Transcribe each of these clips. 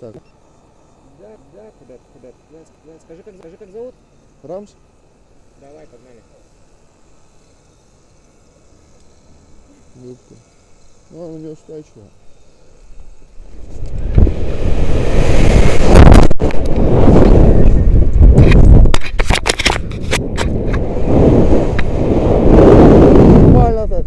Так. Да, да, куда ты, куда ты? Глянь, глянь, скажи, как, скажи, как зовут? Рамс? Давай, погнали. Губка. Ну, она неустойчивая. Нормально так.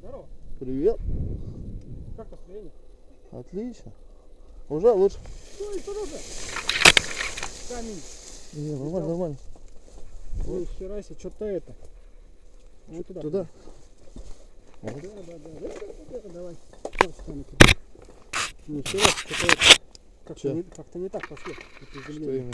Здорово. Привет. Как настроение? Отлично. Уже лучше. Стой, тоже. Камень. Не, нормально, нормально. Ой, хера себе, что-то это. Вот туда. Туда. Да, да, да. да, да, да, Давай. Нихера, что-то это. Как-то не, как-то не так пошло. Что именно?